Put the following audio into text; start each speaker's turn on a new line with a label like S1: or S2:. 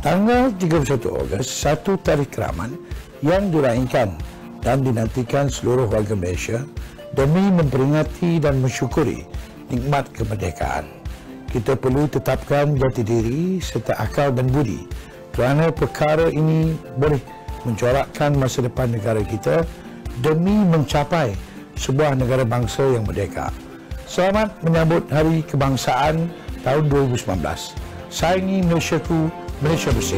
S1: Tanggal 31 Ogos, satu tarikh keramat yang diraihkan dan dinantikan seluruh warga Malaysia demi memperingati dan mensyukuri nikmat kemerdekaan. Kita perlu tetapkan jati diri serta akal dan budi kerana perkara ini boleh mencorakkan masa depan negara kita demi mencapai sebuah negara bangsa yang merdeka. Selamat menyambut Hari Kebangsaan tahun 2019. Sayangi Malaysia Mehmet Çamış'ı.